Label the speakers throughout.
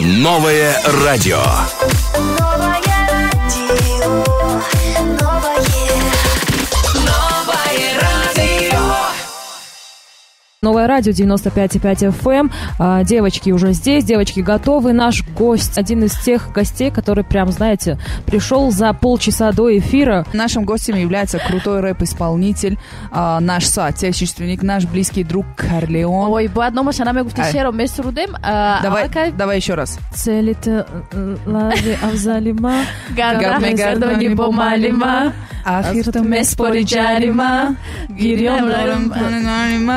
Speaker 1: Новое радио.
Speaker 2: Новое радио
Speaker 3: 95,5 FM. А, девочки уже здесь, девочки готовы. Наш гость, один из тех гостей, который прям, знаете, пришел за полчаса до эфира.
Speaker 4: Нашим гостем является крутой рэп-исполнитель, а, наш соотечественник, наш близкий друг Карлеон.
Speaker 5: ой бо одно машина мегуфти
Speaker 4: Ай.
Speaker 5: шеро месрудем а,
Speaker 4: давай, еще раз.
Speaker 3: Целите э, лави авзалима.
Speaker 5: гаргаме гардони бо малима
Speaker 4: Ахирто
Speaker 5: меспори ҷарима гирём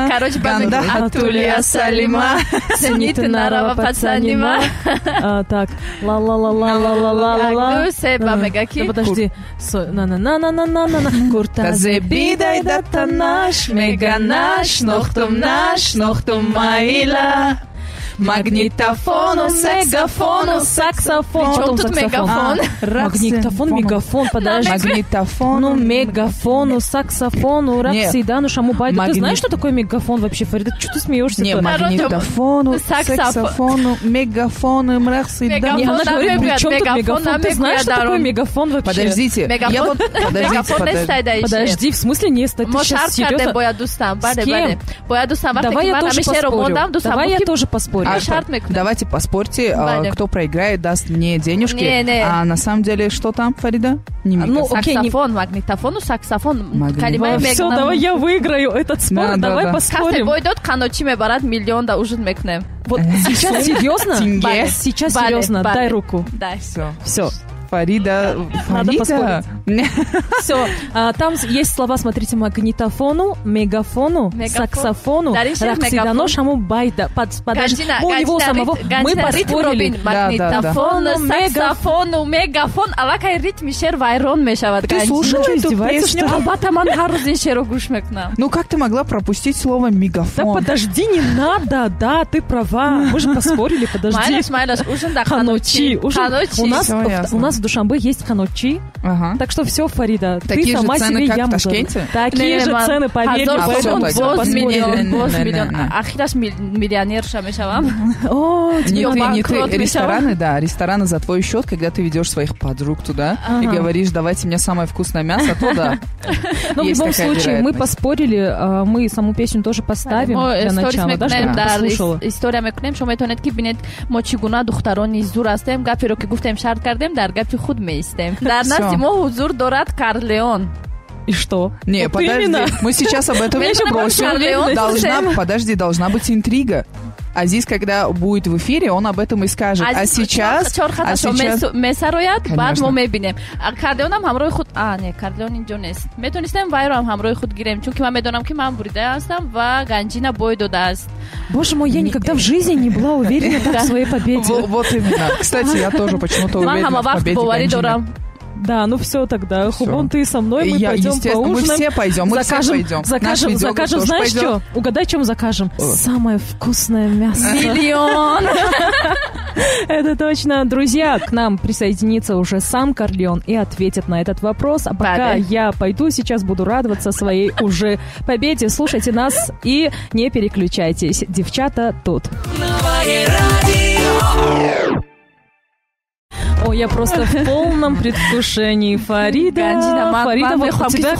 Speaker 5: короче
Speaker 4: Ганда,
Speaker 5: Атулия Салима, Сенитинарова Пацанима.
Speaker 3: Так,
Speaker 5: ла-ла-ла-ла-ла-ла-ла-ла. Себа
Speaker 3: Мегаки. Подожди. На-на-на-на-на-на-на. Куртазе бидай дата наш, мега наш, нохтум наш, нохтум маила. Магнитофону, сегофону,
Speaker 5: саксофону. Причем тут мегафон?
Speaker 3: А, магнитофон, мегафон, подожди.
Speaker 4: Магнитофону,
Speaker 3: мегафону, саксофону,
Speaker 4: ракси,
Speaker 3: рапсидану, шамубайду. Ты знаешь, что такое мегафон вообще, Фарида? Что ты смеешься?
Speaker 4: Не, магнитофону, саксофону, мегафону, мрахсидану.
Speaker 3: Она говорит, при чем тут
Speaker 5: мегафон?
Speaker 3: Ты знаешь, что такое мегафон вообще?
Speaker 4: Подождите.
Speaker 5: Мегафон.
Speaker 4: Подождите,
Speaker 3: подожди. в смысле не стать?
Speaker 5: Ты
Speaker 3: сейчас серьезно? С кем? Давай я тоже поспорю. Давай я тоже поспорю.
Speaker 5: А,
Speaker 4: А,
Speaker 5: шарт мекунем.
Speaker 4: Давайте поспорьте, а,
Speaker 5: Валя.
Speaker 4: кто проиграет, даст мне денежки.
Speaker 5: Не, не.
Speaker 4: А на самом деле, что там, Фарида? Не
Speaker 3: Ну,
Speaker 4: мегафон.
Speaker 3: окей, не-
Speaker 5: саксофон магнитофону саксофон
Speaker 4: Магнит-
Speaker 5: калимаи
Speaker 3: Все, давай я выиграю этот спор,
Speaker 4: Да, да,
Speaker 3: давай
Speaker 4: да.
Speaker 3: поспорим.
Speaker 5: бойдод қаночи мебарад миллион да ужуд мекунем
Speaker 3: Вот сейчас серьезно?
Speaker 4: Тенге?
Speaker 3: Бале, Сейчас серьезно, дай руку.
Speaker 5: дай
Speaker 4: Все.
Speaker 3: Все,
Speaker 4: Фарида.
Speaker 3: Надо
Speaker 4: Фарида?
Speaker 3: Все. А, там есть слова, смотрите, магнитофону, мегафону, саксофону,
Speaker 5: рахсидану,
Speaker 3: шаму а байда. Под, подожди, гаджина, у него самого мы поспорили.
Speaker 5: Магнитофон, саксофону, мегафон. Алакай ритм шер вайрон мешават.
Speaker 4: Ты
Speaker 3: слушаешь?
Speaker 4: эту песню?
Speaker 5: Албатаман харузин шеру гушмекна.
Speaker 4: Ну как ты могла пропустить слово мегафон?
Speaker 3: Да подожди, не надо, да, ты права. Мы же поспорили, подожди.
Speaker 5: Майлаш, майлаш, ужин да ханучи.
Speaker 3: У нас у нас в Душамбе есть ханочи,
Speaker 4: Ага.
Speaker 3: Так что все, Фарида,
Speaker 4: Такие
Speaker 3: ты сама
Speaker 4: цены,
Speaker 3: себе яму Такие же цены, поверь, поэтому
Speaker 5: Ахидаш
Speaker 4: миллионер
Speaker 5: шамешавам.
Speaker 4: Не ты, рестораны, да, рестораны за твой счет, когда ты ведешь своих подруг туда и говоришь, давайте мне самое вкусное мясо, то да.
Speaker 3: Ну, в любом случае, мы поспорили, а, мы саму песню тоже поставим для начала, да, чтобы послушала.
Speaker 5: История мекнем, что мы то не кибинет мочигуна духтарони зур астем, гапиро ки гуфтем шарт кардем, дар гапи вместе худ вместе.
Speaker 4: Да,
Speaker 5: нас ему узур дорат Карлеон.
Speaker 3: И что?
Speaker 4: Не,
Speaker 3: вот
Speaker 4: подожди,
Speaker 3: именно.
Speaker 4: мы сейчас об этом не
Speaker 5: бросим.
Speaker 4: Должна, подожди, должна быть интрига. А здесь, когда будет в эфире, он об этом и скажет. А сейчас...
Speaker 5: чор
Speaker 4: А сейчас...
Speaker 5: месарояд
Speaker 4: Конечно.
Speaker 5: мо мебинем А карлеонам ҳамроҳи худ а не карлеон инҷо нест метонистем вайро ҳам ҳамроҳи худ гирем чунки ман медонам ки ман бурида ҳастам ва ганҷина бой додааст
Speaker 3: Боже мой, я никогда в жизни не была уверена в своей победе.
Speaker 4: Во- Вот именно. Кстати, я тоже почему-то уверена в победе
Speaker 5: дорам
Speaker 3: Да, ну все тогда.
Speaker 4: Всё.
Speaker 3: Хубон, ты со мной, мы
Speaker 4: Я,
Speaker 3: пойдем
Speaker 4: естественно, мы
Speaker 3: поужинаем.
Speaker 4: все пойдем, мы
Speaker 3: закажем,
Speaker 4: все пойдем.
Speaker 3: закажем, закажем, знаешь
Speaker 4: пойдет.
Speaker 3: что? Угадай, чем закажем?
Speaker 4: О.
Speaker 3: Самое вкусное мясо.
Speaker 5: миллион
Speaker 3: Это точно. Друзья, к нам присоединится уже сам Корлеон и ответит на этот вопрос. А пока я пойду, сейчас буду радоваться своей уже победе. Слушайте нас и не переключайтесь. Девчата тут. О, я просто в полном предвкушении. Фарида, Фарида, вот у тебя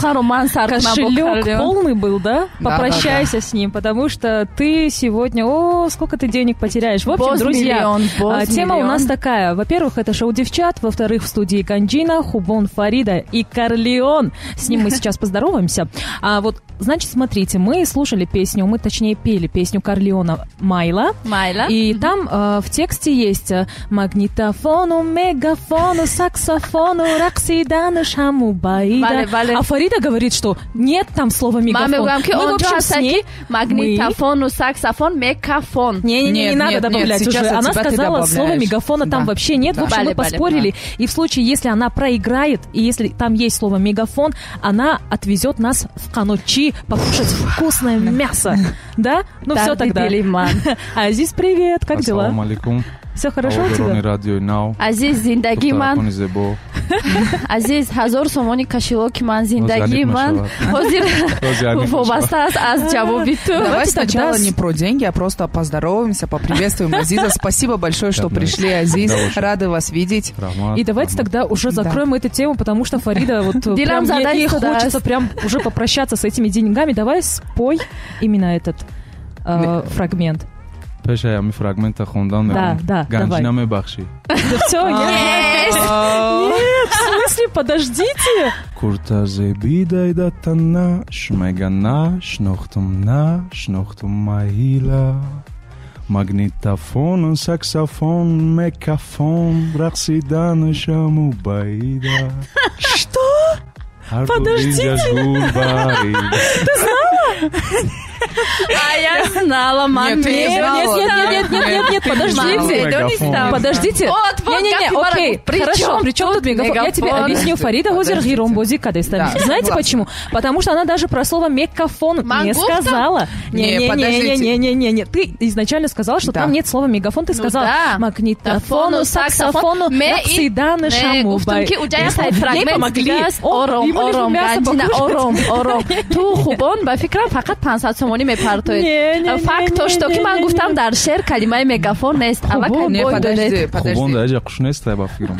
Speaker 3: кошелек полный был, да? Попрощайся с ним, потому что ты сегодня, о, сколько ты денег потеряешь. В общем, друзья, а, тема у нас такая. Во-первых, это шоу девчат, во-вторых, в студии Ганджина, Хубон Фарида и Корлеон. С ним мы сейчас поздороваемся. А вот, значит, смотрите, мы слушали песню, мы точнее пели песню Корлеона Майла.
Speaker 5: майла
Speaker 3: И там э, в тексте есть э, магнитофону, мегафону, саксофону, раксидану, шаму, баида.
Speaker 5: Бале, бале.
Speaker 3: А Фарида говорит, что нет там слова мегафон.
Speaker 5: мегӯям ки
Speaker 3: Мы, в общем, с ней...
Speaker 5: магнитофону саксофон мекафон
Speaker 3: Не, не, не,
Speaker 4: Нет,
Speaker 3: не надо
Speaker 4: нет, нет,
Speaker 3: добавлять
Speaker 4: сейчас
Speaker 3: уже. Она сказала слово мегафона там
Speaker 4: Да.
Speaker 3: вообще нет.
Speaker 4: Да.
Speaker 3: В общем, мы
Speaker 5: Бале, бале,
Speaker 3: поспорили. И в случае, если она проиграет, и если там есть слово мегафон, она отвезет нас в Каночи покушать вкусное мясо. Да? Ну все тогда.
Speaker 5: дилиман.
Speaker 3: Азиз, привет, как дела?
Speaker 6: Ассаламу алейкум.
Speaker 3: Все хорошо у
Speaker 6: Аудиорони
Speaker 3: тебя?
Speaker 6: радио Now.
Speaker 5: азиз зиндагӣ ман азиз ҳазор сомони кашилоки ман
Speaker 6: Озганик
Speaker 5: ман ҳозир
Speaker 6: Озганик
Speaker 5: вобаста аст аз ҷавоби ту
Speaker 4: Давай сначала не про деньги, а просто поздороваемся, поприветствуем Азиза. Спасибо большое, что пришли, Азиз. Рады вас видеть.
Speaker 3: И давайте тогда уже закроем эту тему, потому что Фарида вот э, прям ей- хочется прям уже попрощаться с этими деньгами. Давай спой именно этот э, фрагмент.
Speaker 6: Ами фрагмента хондан
Speaker 3: Да, да, давай.
Speaker 6: намебахшӣ
Speaker 3: Да все, Нет, в смысле, подождите.
Speaker 6: куртазебидай датана шмегана шнохтум на шнохтум маила магнитофон саксофон мекафон рақсиданашаму баида
Speaker 3: Что? Подождите.
Speaker 6: ҷашгул барида.
Speaker 5: А я знала, ман
Speaker 4: Нет, не
Speaker 3: Нет, нет, нет, нет, нет, нет, нет, подождите. Подождите.
Speaker 5: Вот, вот
Speaker 3: Не-не-не, окей, хорошо,
Speaker 5: чем
Speaker 3: при чем тут мегафон? Я тебе объясню, Фарида Гиромбози Кадестан.
Speaker 4: Да,
Speaker 3: Знаете почему? Потому что она даже про слово мегафон не сказала.
Speaker 4: Не, подождите.
Speaker 3: Не-не-не-не-не. Ты изначально сказала, что там нет слова мегафон. Ты
Speaker 5: Ну
Speaker 3: сказала магнитофону, саксофону,
Speaker 5: Не,
Speaker 3: шаму. Ей помогли.
Speaker 5: ором ором ором ором ту хубон ба фикрам фақат 500 сомонӣ
Speaker 3: Не,
Speaker 5: мепартоед факт то что ки ман гуфтам дар шеър калимаи мегафон нест аллакай
Speaker 4: Не,
Speaker 5: бой
Speaker 4: подожди,
Speaker 5: доред
Speaker 6: хубон
Speaker 4: подожди.
Speaker 6: даҷа қуш нестай ба фикрам.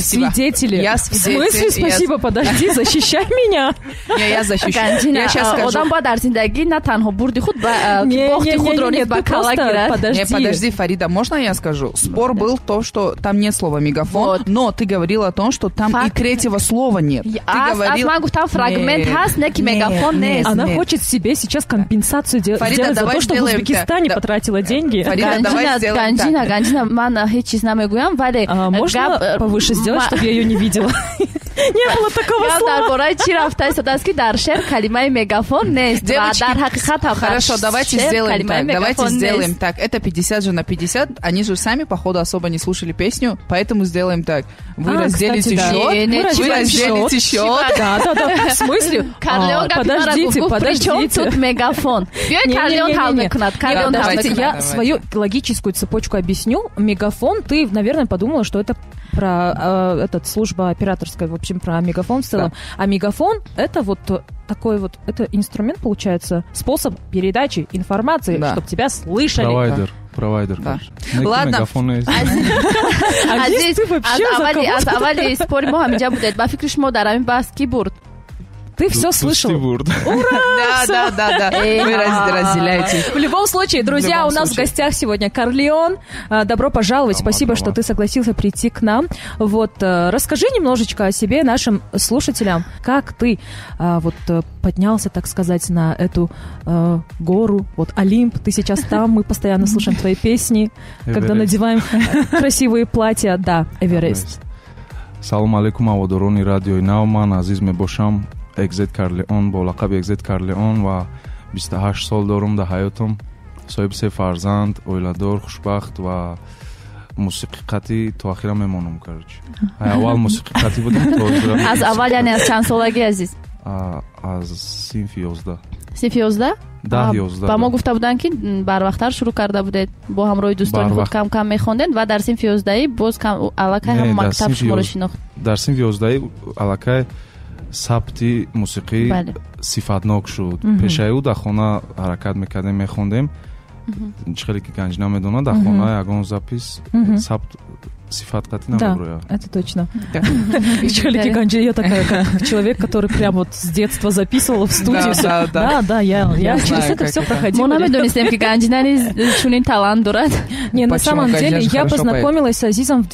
Speaker 3: Свидетели.
Speaker 4: Я
Speaker 3: В
Speaker 4: свидетель.
Speaker 3: смысле спасибо? Подожди, защищай меня.
Speaker 4: Не, я скажу.
Speaker 5: одам бояд дар зиндагӣ на танҳо бурди худ бохти худро низ ба
Speaker 3: ты
Speaker 5: кала гирад
Speaker 3: подожди.
Speaker 4: Не, подожди, Фарида, можно я скажу? Спор был то, что там нет слова мегафон, но ты говорила о том, что там и третьего слова нет. Ты говорила-
Speaker 5: ман гуфтам фрагмент ҳаст не ки
Speaker 4: нет,
Speaker 5: мегафон нест
Speaker 3: Она
Speaker 4: Нет.
Speaker 3: Хочет себе сейчас компенсацию де-
Speaker 4: Фарида,
Speaker 3: сделать за то, что в Узбекистане.
Speaker 4: Да.
Speaker 3: потратила деньги.
Speaker 4: Фарида, давай сделаем так.
Speaker 5: ганҷина ганҷина ман ҳеҷ чиз намегӯям вале
Speaker 3: А, можно повыше сделать, чтобы я ее не видела? Не было такого
Speaker 5: гап
Speaker 3: слова.
Speaker 5: дар бораи чӣ рафта истодааст ки дар шеър калимаи мегафон нест
Speaker 4: Девочки,
Speaker 5: дар ҳақиқат ҳам
Speaker 4: Хорошо, давайте сделаем так. Давайте сделаем так. Это 50 же на 50. Они же сами, походу, особо не слушали песню, поэтому сделаем так. Вы
Speaker 3: А,
Speaker 4: разделите
Speaker 3: кстати,
Speaker 4: счет.
Speaker 5: Не, не,
Speaker 4: Вы
Speaker 5: чего
Speaker 4: разделите счет.
Speaker 3: Да, да, да. В смысле?
Speaker 5: Карлеон
Speaker 3: А, Подождите,
Speaker 5: гуфт, «При чём
Speaker 3: подождите.
Speaker 5: тут мегафон карлеон ҳал
Speaker 3: подождите,
Speaker 5: мекунад
Speaker 3: я
Speaker 4: Давайте.
Speaker 3: свою логическую цепочку объясню. Мегафон, ты, наверное, подумала, что это про э, этот служба операторская, в общем, про мегафон в целом. А мегафон это вот такой вот, это инструмент, получается, способ передачи информации,
Speaker 4: Да.
Speaker 3: чтобы тебя слышали.
Speaker 6: провайдер провайдер
Speaker 4: Да. Ладно.
Speaker 6: нест.
Speaker 3: А
Speaker 5: азиз
Speaker 3: здесь вообще
Speaker 5: аз
Speaker 3: за
Speaker 5: аввали
Speaker 3: кого?
Speaker 5: аз аввали спори мо ҳаминҷа будед
Speaker 3: Ты все
Speaker 6: Пусти
Speaker 3: слышал.
Speaker 6: бурд.
Speaker 4: Да, да, да, да. Вы
Speaker 5: а.
Speaker 4: разделяете.
Speaker 3: В любом случае, друзья, у нас в гостях сегодня Карлеон. А, Добро пожаловать. Спасибо, что ты согласился прийти к нам. Вот, э, расскажи немножечко о себе нашим слушателям. Как ты а, вот э, поднялся, так сказать, на эту э, гору, вот Олимп, ты сейчас там, мы постоянно слушаем твои песни, когда надеваем красивые платья. Да, Эверест.
Speaker 6: салом алейкум ҳаводорони радиои нав ман азиз мебошам экзет карлеон бо лақаби экзет карлеон ва 28 сол дорум дар ҳаётам соҳиби се фарзанд оиладор хушбахт ва мусиқиқатӣ то ахира мемонам карч ай аввал мусиқиқатӣ будам то охира-
Speaker 5: аз аввал яъне аз чанд солагӣ азиз?
Speaker 6: Аз синфи ёздаҳ
Speaker 5: синфи ёздаҳ
Speaker 6: даҳ ёздаҳ
Speaker 5: ба мо гуфта буданд ки барвақттар шурӯъ карда будед бо ҳамроҳи дӯстони худ кам кам мехондед ва дар синфи ёздаҳӣ боз кам аллакай ҳам мактаб шуморо шинохт.
Speaker 6: дар синфи ёздаҳӣ аллакай сабти мусиқӣ сифатнок шуд пешаи ӯ дар хона ҳаракат мекардем мехондем чихеле ки ганҷ намедонад дар хона ягон запис сабт сифатқатӣ
Speaker 3: Да,
Speaker 6: намеброяд
Speaker 3: это точно. Чалики Ганджи, я такая, как человек, который прям вот с детства записывала в студии.
Speaker 4: Да, да, да.
Speaker 3: Я, через это
Speaker 4: как
Speaker 3: все проходила.
Speaker 5: намедонистем ки ганҷина низ чунин талант дорад
Speaker 3: Не, на самом деле я познакомилась с Азизом в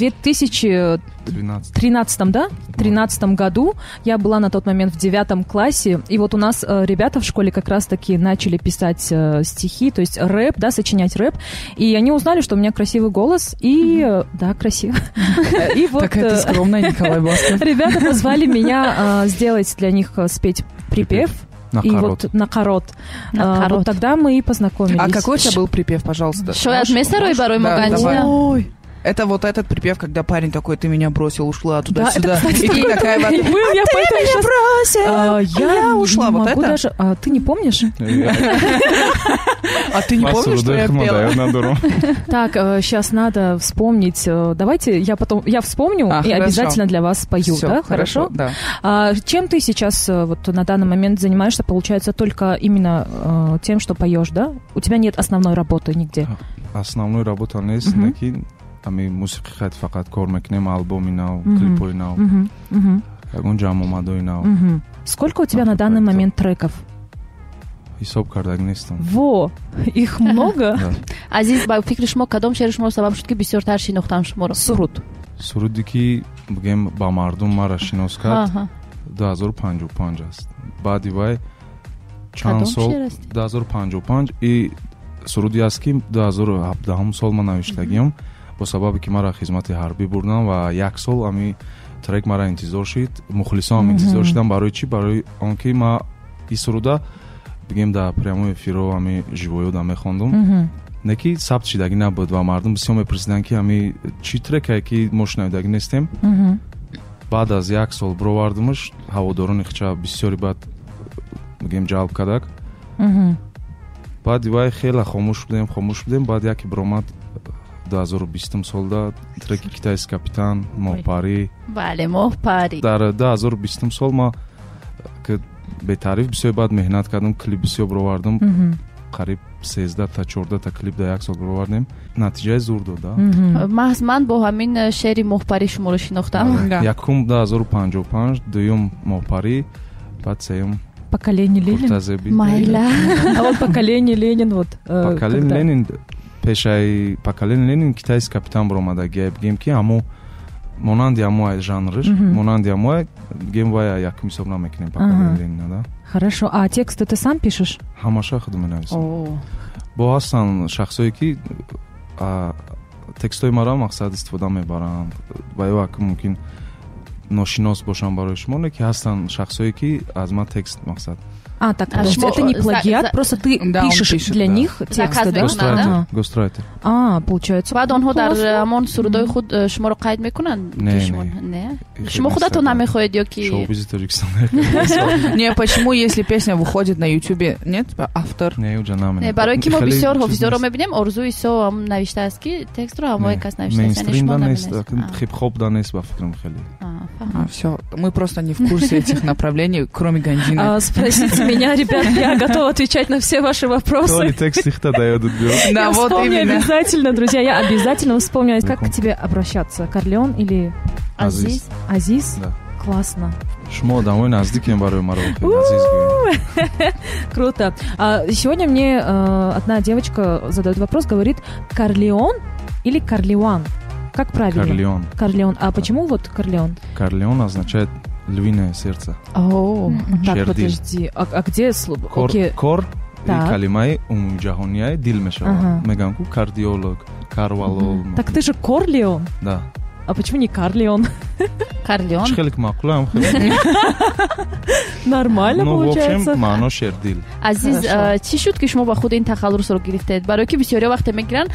Speaker 3: 2013
Speaker 6: 12
Speaker 3: да? 13 году. Я была на тот момент в девятом классе. И вот у нас э, ребята в школе как раз-таки начали писать э, стихи, то есть рэп, да, сочинять рэп. И они узнали, что у меня красивый голос. И, э, да, красиво. И вот...
Speaker 4: Такая ты
Speaker 3: э,
Speaker 4: скромная, Николай Басков.
Speaker 3: Ребята позвали меня э, сделать для них спеть припев.
Speaker 6: На
Speaker 3: и
Speaker 6: карот.
Speaker 3: вот на корот.
Speaker 5: На
Speaker 3: А,
Speaker 5: карот.
Speaker 3: Вот тогда мы и познакомились.
Speaker 4: А какой у тебя был припев, пожалуйста?
Speaker 5: шояд месарои барои мо
Speaker 4: Да, давай.
Speaker 5: ганҷина
Speaker 3: Ой,
Speaker 4: Это вот этот припев, когда парень такой, ты меня бросил, ушла
Speaker 3: Да, это,
Speaker 4: туда-сюда.
Speaker 3: кстати,
Speaker 4: И ты такая вот,
Speaker 3: Мы- я поэтому
Speaker 4: меня бросил,
Speaker 3: А,
Speaker 4: я
Speaker 3: не
Speaker 4: ушла. Вот это?
Speaker 3: даже- а ты не помнишь?
Speaker 4: А ты не помнишь, что я пела?
Speaker 3: Так, сейчас надо вспомнить. э, Давайте я потом я вспомню
Speaker 4: А,
Speaker 3: и обязательно для вас спою, да? Хорошо?
Speaker 4: Да.
Speaker 3: А чем ты сейчас э, вот на данный момент занимаешься? Получается только именно э, тем, что поешь, да? У тебя нет основной работы нигде.
Speaker 6: основной работа нест
Speaker 3: Мгм.
Speaker 6: неки ами мусиқи хат фақат кор мекунем албоми нав клипои нав ягон ҷамъомадои нав.
Speaker 3: Сколько у тебя на данный момент треков?
Speaker 6: ҳисоб кардаг нестам
Speaker 3: Во, их много.
Speaker 6: Да.
Speaker 5: азиз ба фикри шумо кадом шери шумо сабаб шуд ки бисёртар шинохтам шуморо
Speaker 3: Суруд.
Speaker 6: суруде ки бигем ба мардум мара шинос кард
Speaker 5: Аҳа.
Speaker 6: 2055 аст баъди вай чанд сол
Speaker 5: шер аст?
Speaker 6: 2055 и суруде аст ки 2017 сол ман навиштагиам бо сабабе ки мара хизмати ҳарбӣ бурдам ва як сол ами трек мара интизор шид мухлисонам интизор шидам. Барои чӣ? Барои он ки ма и суруда бигем дар прямои эфиро ами живоёда мехондум. Не ки сабт шидагӣ набуд ва мардум бисёр мепурсиданд ки ами чӣ трекае ки мо шунавидагӣ нестем. Баъд аз як сол бировардумаш ҳаводорони хича бисёри баъд бигем ҷалб кардак. Баъди вай хеле хомӯш будем хомӯш будем баъд яке биромад 2020 солда треки китайс капитан моҳпарӣ
Speaker 5: бале моҳпари
Speaker 6: дар 2020 сол ма ки бетариф бисёр баъд меҳнат кардам клип бисёр бировардам қариб 13 та 14 та клип дар як сол бировардем натиҷаи зур дода
Speaker 5: маҳз ман бо ҳамин э, шери моҳпари шуморо шинохтам.
Speaker 6: Якум 2055 дуюм моҳпарӣ баъд сеюм
Speaker 3: Поколение Ленин.
Speaker 5: майла.
Speaker 3: А вот поколение Ленин вот. э,
Speaker 6: поколени
Speaker 3: когда?
Speaker 6: ленин пешаи поколени ленин китайс капитан биромадагия бигем ки ҳамо монанди ҳамоа жанрш
Speaker 3: Мгм.
Speaker 6: монанди ҳамоа бигем вай якум ҳисоб намекунем поколени ленина да.
Speaker 3: Хорошо. А тексты ты сам пишешь?
Speaker 6: ҳамаша худам менависам. Бо ҳастанд шахсое ки а, текстои маро мақсад истифода мебаранд. Ва ё як мумкин ношинос бошам барои шумо не ки ҳастанд шахсое ки аз ман текст мақсад
Speaker 3: А, так,
Speaker 5: А
Speaker 3: подожди,
Speaker 5: шмо-
Speaker 3: это не плагиат,
Speaker 5: за-
Speaker 3: просто ты
Speaker 4: Да, он
Speaker 3: пишешь
Speaker 4: пишет,
Speaker 3: для
Speaker 4: да.
Speaker 3: них тексты, да?
Speaker 5: мекунад,
Speaker 6: гострайтер
Speaker 3: Ага.
Speaker 6: гострайтер
Speaker 3: А, получается.
Speaker 5: онҳо дар
Speaker 3: классно.
Speaker 5: ҳамон сурудои худ э, шуморо қайд мекунанд
Speaker 6: Не, не.
Speaker 5: не
Speaker 6: Их
Speaker 5: шумо худатон
Speaker 6: Инстаграм.
Speaker 5: намехоҳед ё ки
Speaker 6: шоубизи тоҷикистон
Speaker 4: Не, почему, если песня выходит на Ютубе, нет, автор?
Speaker 6: не уҷа наменам
Speaker 5: Не, барои ки мо
Speaker 6: Хеле
Speaker 5: бисёр
Speaker 6: чиз
Speaker 5: ҳофизоро
Speaker 6: нест.
Speaker 5: мебинем орзуи со ҳам навиштааст ки текстро ҳамои
Speaker 6: Не,
Speaker 5: кас навиштааст яъне
Speaker 6: мейнстрим
Speaker 5: шумо
Speaker 6: да нест
Speaker 5: намебинед.
Speaker 6: хип-хоп да
Speaker 5: А,
Speaker 4: все, мы просто не в курсе этих направлений, кроме Гандина.
Speaker 3: А, спросите меня, ребят, я готова отвечать на все ваши вопросы.
Speaker 6: текст ихта да ёдат биёд
Speaker 4: Да,
Speaker 3: я
Speaker 4: вот
Speaker 3: вспомню
Speaker 4: именно.
Speaker 3: обязательно, друзья, я обязательно вспомню. Как к тебе обращаться? Корлеон или
Speaker 5: азиз
Speaker 3: Азиз?
Speaker 6: Да.
Speaker 3: Классно.
Speaker 6: барои маро хеле азиз гӯед
Speaker 3: Круто. А, сегодня мне э, одна девочка задает вопрос, говорит, Корлеон или Корлеуан? Как правильно?
Speaker 6: карлеон
Speaker 3: Корлеон. А почему вот Корлеон?
Speaker 6: карлеон означает львиное сердце
Speaker 5: О,
Speaker 3: Так, подожди. А, а где слово?
Speaker 6: кор
Speaker 3: Окей.
Speaker 6: кор
Speaker 3: Так.
Speaker 6: калимаи умумиҷаҳонияи дил
Speaker 3: Ага.
Speaker 6: мешавад мегӯям ку кардиолог карвалол
Speaker 3: Так ты же Корлеон.
Speaker 6: да
Speaker 3: А почему не Карлеон?
Speaker 5: карлеон
Speaker 6: маъқулам хеле
Speaker 3: Нормально
Speaker 6: ну в общем
Speaker 3: получается.
Speaker 6: маъно шердил
Speaker 5: азиз чӣ шуд ки шумо ба худ ин тахаллусро гирифтед барое ки бисёриҳо вақте мегиранд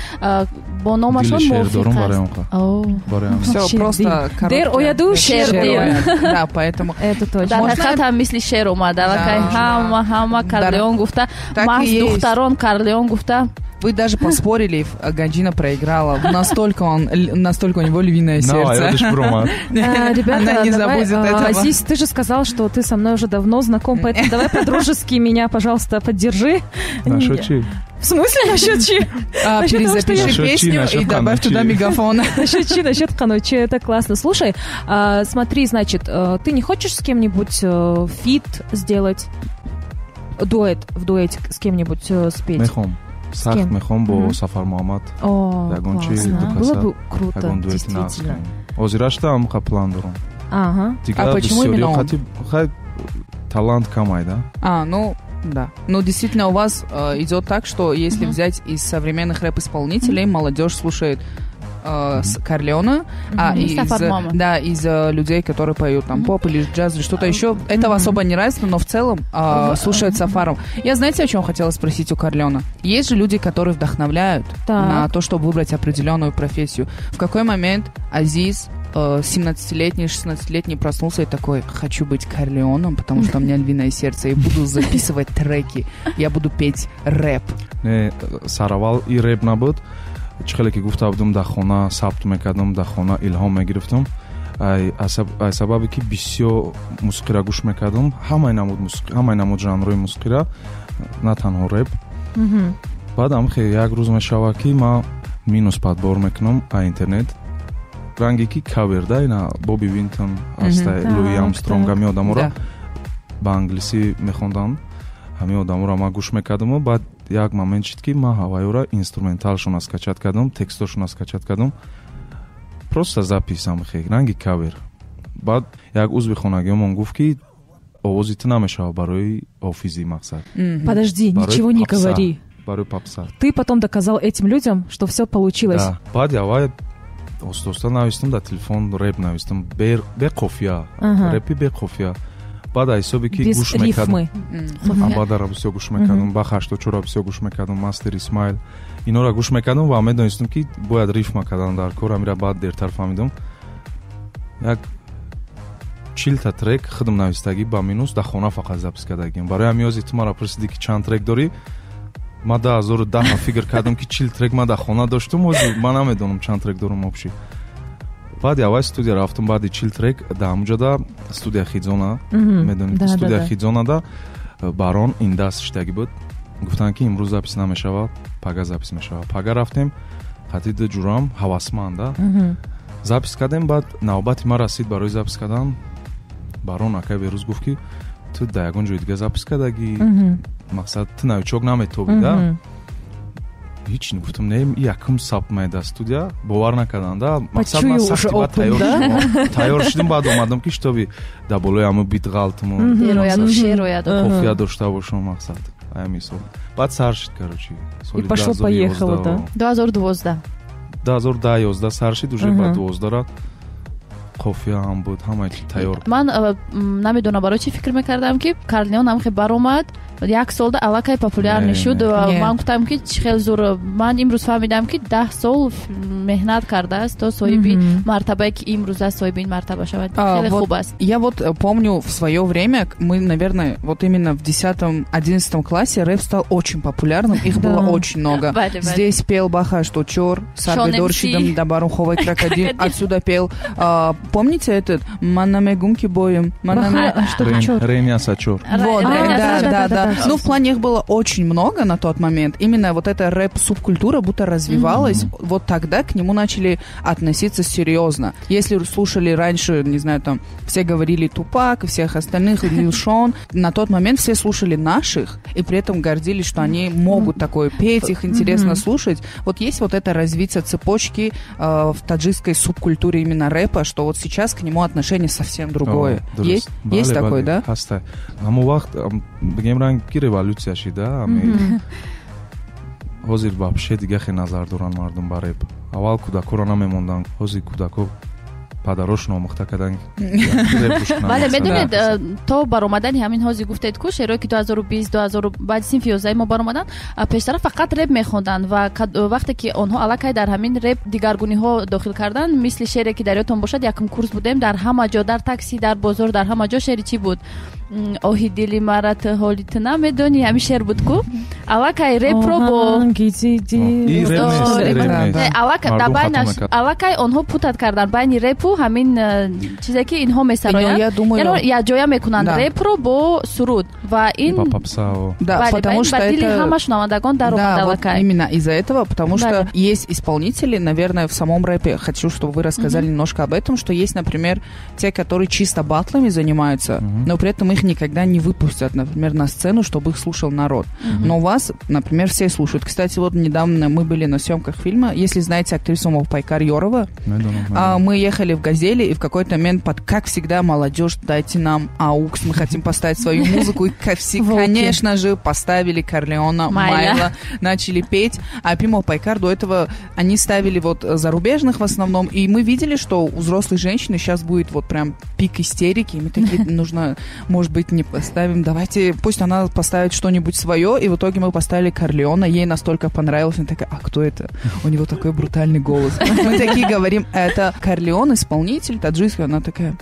Speaker 5: бо номашон мувофиқ аст
Speaker 6: онқа
Speaker 5: О.
Speaker 6: барои он
Speaker 4: Все,
Speaker 3: Шердил.
Speaker 4: просто
Speaker 3: Дер ояду
Speaker 5: шердил.
Speaker 4: Да, поэтому
Speaker 3: Это точно.
Speaker 5: дар ҳақиқат ҳам мисли шер омада
Speaker 4: да.
Speaker 5: ҳама ҳама карлеон гуфта маҳз духтарон карлеон гуфта
Speaker 4: Вы даже поспорили, Ганджина проиграла. Настолько, он, настолько у него львиное
Speaker 6: на
Speaker 4: сердце.
Speaker 3: А, Ребята,
Speaker 4: не забудет
Speaker 3: а,
Speaker 4: этого.
Speaker 3: Азиз, ты же сказал, что ты со мной уже давно знаком, поэтому давай по-дружески меня, пожалуйста, поддержи.
Speaker 6: насчёт чӣ
Speaker 3: В смысле насчет чӣ?
Speaker 4: А,
Speaker 3: Насчет того, что я-
Speaker 4: перезапиши песню
Speaker 6: насчет
Speaker 4: и добавь туда мегафон.
Speaker 3: Насчет чӣ, насчет канучи, это классно. Слушай, а, смотри, значит, э, ты не хочешь с кем-нибудь э, feat сделать? Дуэт, в дуэте с кем-нибудь э, спеть?
Speaker 6: мехом сахт мехом бо сафар муҳаммад
Speaker 3: О,
Speaker 6: Ягон чи,
Speaker 3: классно.
Speaker 6: ду каса, ягон дуэти нағз кунем ҳозираштаам қа план дорам
Speaker 4: он?
Speaker 6: хати хай талант камай да?
Speaker 4: А, ну, да. Ну, действительно, у вас э, идет так, что если
Speaker 5: Мгм.
Speaker 4: взять из современных рэп-исполнителей, молодежь слушает э, с Корлеона, а
Speaker 5: Мгм.
Speaker 4: из, да, из э, людей, которые поют там поп или джаз или что-то еще. Этого особо не нравится, но в целом э, слушают Сафаром. Я знаете, о чем хотела спросить у Корлеона? Есть же люди, которые вдохновляют
Speaker 3: Так.
Speaker 4: на то, чтобы выбрать определенную профессию. В какой момент Азиз э, 17-летний, 16-летний проснулся и такой, хочу быть Корлеоном, потому что у меня львиное сердце, и буду записывать треки, я буду петь рэп.
Speaker 6: не саравал и реп набуд чихеле ки гуфта будум дар хона сабт мекардам дар хона илҳом мегирифтам ай аз саб- аз сабабе ки бисёр мусиқиро гӯш мекардам ҳамаи намуд ҳамаи намуд жанрҳои мусиқиро на танҳо реп
Speaker 3: Мгм.
Speaker 6: баъдам хе як рӯз мешавад ки ман минус падбор мекунам а интернет. Ранге ки кавер да ина боби винтон аста луи амстронг ҳами одаморо
Speaker 4: Да.
Speaker 6: ба англисӣ мехонданд ҳамин одаморо ман гӯш мекардаму баъд як момент шид ки ман ҳавайора инструменталшона скачат кардам текстошона скачат кардам просто записам хе ранги кавер баъд як узви хонагиёмон гуфт ки овози ту намешавад барои офизи мақсад.
Speaker 3: Подожди,
Speaker 6: Барои
Speaker 3: ничего не говори.
Speaker 6: барои попса
Speaker 3: Ты потом доказал этим людям, что все получилось.
Speaker 6: Да. баъд явай оста-оста навистам дар телефон реп навистам бе бе қофия
Speaker 3: Ага.
Speaker 6: репи бе қофия баъд аз ҳисоби ки гӯш мекардам.
Speaker 3: рифмы.
Speaker 4: Мгм.
Speaker 6: а баъдара бисёр гӯш мекардам. Ба хашточора бисёр гӯш мекардам. Мастер исмаил. Инора гӯш мекардам ва медонистам ки бояд рифма кардан дар кор. Амира баъд дертар фаҳмидам. Як чилта трек худам навистагӣ ба минус дар хона фақат запис кардагиам барои ҳамин ту маро пурсидӣ ки чанд трек дорӣ ман дар ҳазору даҳа фикр кардам ки чил трек ман дар хона доштам ҳозир ман намедонам чанд трек дорам обши баъд явай студия рафтам баъди чил трек дар ҳамуҷода студия
Speaker 3: Мгм.
Speaker 6: медонед
Speaker 3: Да, да,
Speaker 6: студия
Speaker 3: да.
Speaker 6: хиӡонада барон индас иштагӣ буд. Гуфтанд ки имрӯз запис намешавад пага запис мешавад пага рафтем ҳадиду ҷурам ҳавасманда. Запис кардем баъд навбати ман расид барои запис кардан. Барон акай берӯз гуфт ки ту дар ягон ҷои дига запис кардагӣ мақсад ту навичок наметоби да?
Speaker 3: Мгм
Speaker 6: ҳеч гуфтам не якм сабт моеда студия бовар накарданда мақсад ман сахти
Speaker 3: бад
Speaker 6: тайёр тайёр шидам баъд омадам ки китоби дар болои ҳама бит ғалтму кофия дошта бошам мақсад. Ҳамин сол. Баъд сар шид короче. Соли
Speaker 3: пошло
Speaker 6: поехало
Speaker 3: да?
Speaker 5: 2012
Speaker 6: 2011 сар шид уже ба 12 рад кофия ҳам буд ҳама чи тайёр.
Speaker 5: Ман э, намедонам барои чӣ фикр мекардам ки карлеон ҳам хе баромад як солда аллакай популярный шуд
Speaker 6: Не.
Speaker 5: ман гуфтам ки чӣ хел зур ман имрӯз фаҳмидам ки даҳ сол меҳнат кардааст то соҳиби мартабае ки имрӯз аст соҳиби ин мартаба шавад
Speaker 4: А,
Speaker 5: хеле хуб аст
Speaker 4: Я вот э, помню в свое время, мы, наверное, вот именно в 10-11 классе рэп стал очень популярным, их
Speaker 3: Да.
Speaker 4: было очень много. Здесь пел Баха Штучор,
Speaker 5: Шон
Speaker 4: Сарбедор
Speaker 5: МС.
Speaker 4: Шидам Дабаруховый крокодил, отсюда пел. а, помните этот «Манаме гумки боем»? «Манаме-»
Speaker 3: а что?
Speaker 6: Реня Сачор
Speaker 4: Вот,
Speaker 5: А,
Speaker 4: да,
Speaker 5: да,
Speaker 4: да, Ну, в плане их было очень много на тот момент. Именно вот эта рэп-субкультура будто развивалась. Вот тогда к нему начали относиться серьезно. Если слушали раньше, не знаю, там, все говорили Тупак и всех остальных, Лил Шон, на тот момент все слушали наших, и при этом гордились, что они могут такое петь, их интересно слушать. Вот есть вот это развитие цепочки э, в таджикской субкультуре именно рэпа, что вот сейчас к нему отношение совсем другое. Есть, есть такой, да?
Speaker 6: ҳаста ҳамон вақт ам, бигем ранг ки революция шида ами ҳозир вообще дига хе назар доранд мардум ба реп. Аввал кӯдакоро намемонданд ҳозир кӯдако падарошон омӯхта кардан
Speaker 5: бале медонед э, то баромадани ҳамин ҳозир гуфтед ку шеърое ки 2020 2000 баъди синфи 11 мо баромаданд пештара фақат реп мехонданд ва кад- вақте ки онҳо аллакай дар ҳамин реп дигаргуниҳо дохил карданд мисли шеъре ки дар ёдтон бошад якум курс будем дар ҳама ҷо дар такси дар бозор дар ҳама ҷо шеъри чӣ буд М, оҳи дили мара ту ҳоли ту намедонӣ ҳамин шеър буд ку? Аллакай репро бо аллакай онҳо путат карданд. Байни репу ҳамин э, чизе ки инҳо яно якҷоя мекунанд. репро бо суруд ва ин дили
Speaker 4: это...
Speaker 5: ҳама шунавандагон даромад аллакай
Speaker 4: именно из-за этого, потому что есть исполнители, наверное, в самом рэпе, хочу, чтобы вы рассказали немножко об этом, что есть, например, те, которые чисто батлами занимаются, но при этом их никогда не выпустят, например, на сцену, чтобы их слушал народ. Но вас, например, все слушают. Кстати, вот недавно мы были на съемках фильма, если знаете актрису Мохпайкар Ёрова,
Speaker 6: медонам
Speaker 4: а, мы ехали в газели, и в какой-то момент, под, как всегда, молодежь, дайте нам AUX, мы хотим поставить свою музыку, и, конечно же, поставили Корлеона,
Speaker 5: Майла.
Speaker 4: Начали петь, апаи Мохпайкар до этого они ставили вот зарубежных в основном, и мы видели, что у взрослой женщины сейчас будет вот прям пик истерики, и мы такие, нужно, может быть, не поставим, давайте, пусть она поставит что-нибудь свое, и в итоге мы поставили Корлеона, ей настолько понравилось, она такая, а кто это? У него такой брутальный голос. Мы такие говорим, это Корлеон, исполнитель таджикский, она такая,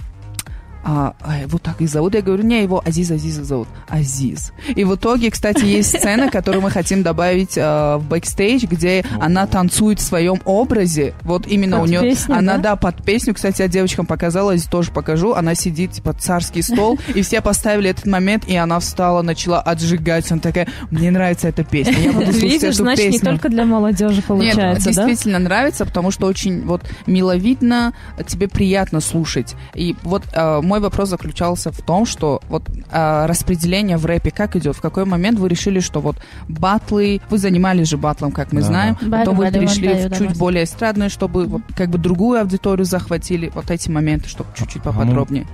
Speaker 4: а, а, его так и зовут. Я говорю, не, его Азиз Азизов зовут. Азиз. И в итоге, кстати, есть сцена, которую мы хотим добавить э, в бэкстейдж, где она танцует в своем образе. Вот именно
Speaker 3: Под
Speaker 4: у нее...
Speaker 3: песню,
Speaker 4: она,
Speaker 3: да?
Speaker 4: да? под песню. Кстати, я девочкам показала, здесь тоже покажу. Она сидит, типа, царский стол, и все поставили этот момент, и она встала, начала отжигать. Она такая, мне нравится эта песня, я буду слушать
Speaker 3: Видишь,
Speaker 4: эту
Speaker 3: значит, не
Speaker 4: песню.
Speaker 3: только для молодежи получается,
Speaker 4: Нет,
Speaker 3: да?
Speaker 4: действительно нравится, потому что очень вот миловидно, тебе приятно слушать. И вот э, мой вопрос заключался в том, что вот э, распределение в рэпе как идет? В какой момент вы решили, что вот батлы, вы занимались же батлом, как мы
Speaker 6: Да,
Speaker 4: знаем,
Speaker 5: да.
Speaker 4: потом вы перешли в
Speaker 5: да,
Speaker 4: чуть
Speaker 5: да.
Speaker 4: более эстрадное, чтобы вот как бы другую аудиторию захватили. Вот эти моменты, чтобы чуть-чуть
Speaker 6: Ага.
Speaker 4: поподробнее.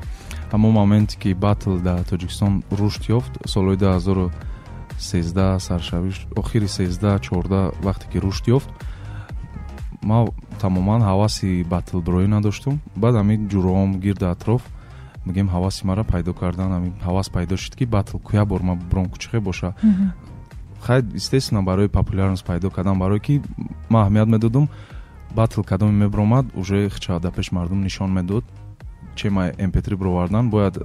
Speaker 6: ҳамон моменте ки батл дар тоҷикистон рушд ёфт солҳои 2013 саршави охири 13-14 вақте ки рушд ёфт ма тамоман ҳаваси батлброӣ надоштум баъд ҳамин ҷуроҳом гирди атроф میگیم حواسی مرا پیدا کردن همین حواس پیدا شد که بتل کویا بار ما برون کوچخه باشه خیلی استثنا برای پاپولارنس پیدا کردن برای که ما اهمیت میدادم بتل کدام میبرمد уже хчада пеш мардум нишон медод чема mp3 бровардан бояд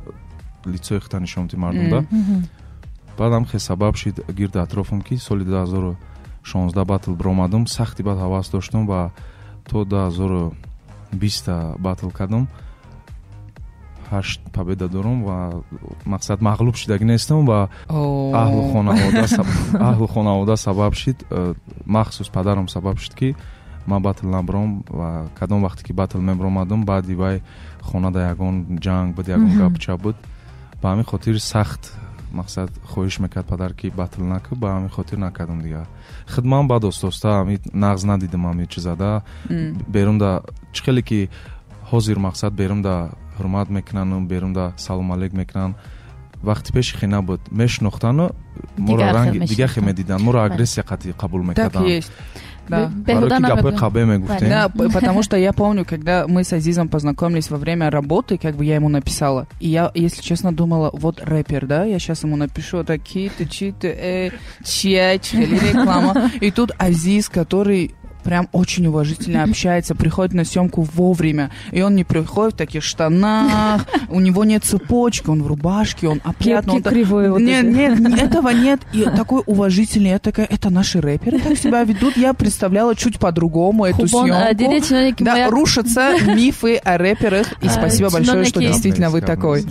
Speaker 6: лицои хта нишон ти мардумда баъдам хе сабаб шид гирди атрофам ки соли 2016 батл биромадам сахти бад ҳавас доштам ва то 2020 батл кардам ҳашт победа дорум ва мақсад мағлуб шудагӣ нестам ва аҳлу хонавода сабаб шид э, махсус падарам сабаб шуд ки ман батл набиром ва кадом вақте ки батл мебиромадум баъди вай хонада ягон ҷанг буд ягон гапча буд. Ба ҳамин хотир сахт мақсад хоҳиш мекард падар ки батл накӣ ба ҳамин хотир накардам дига. Хидмам баъд оста-оста ҳамин нағз надидим ҳамин чизада
Speaker 4: М.
Speaker 6: берумда чӣ хеле ки ҳозир мақсад берумда ҳурмат мекунанд берумда салом алейк мекунанд вақти пеши хе набуд мешинохтану моро ранги дигар хе медиданд моро агрессия қатъи қабул мекарданд.
Speaker 4: Да. Да, потому что я помню, когда мы с Азизом познакомились во время работы, как бы я ему написала, и я, если честно, думала, вот рэпер, да, я сейчас ему напишу такие ты читы, э, чья, чья реклама. И тут Азиз, который прям очень уважительно общается, приходит на съемку вовремя, и он не приходит в таких штанах, у него нет цепочки, он в рубашке, он опрятно. Он так-
Speaker 3: кривые вот
Speaker 4: нет, нет, этого нет. И такой уважительный. Я такая, это наши рэперы так себя ведут. Я представляла чуть по-другому эту
Speaker 5: Хубон, а,
Speaker 4: съемку. Да,
Speaker 5: моя-
Speaker 4: рушатся мифы о рэперах. И
Speaker 5: А,
Speaker 4: спасибо большое, что действительно вы такой.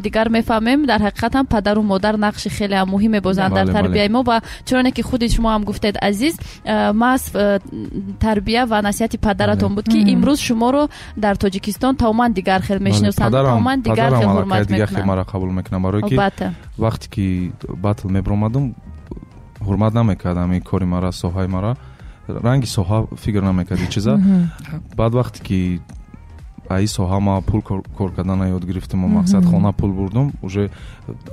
Speaker 5: дигар мефаҳмем дар ҳақиқат ҳам падару модар нақши хеле ҳам муҳим мебозанд дар
Speaker 6: Бале,
Speaker 5: тарбияи
Speaker 6: бале.
Speaker 5: мо ва чуноне ки худи шумо тарбия ва насиҳати падаратон буд ки имрӯз шуморо дар тоҷикистон тамоман дигар хел мешиносанд тамоман дигар хел ҳурмат мекунанд.
Speaker 6: мара қабул мекунам. Барое ки вақте ки батл мебиромадум ҳурмат намекардам ин кори мара соҳаи мара. Ранги соҳа фикр намекард ин чиза баъд вақте ки аи соҳа ма пул кор- кардана ёд гирифтиму
Speaker 3: Мгм.
Speaker 6: мақсад хона пул бурдум уже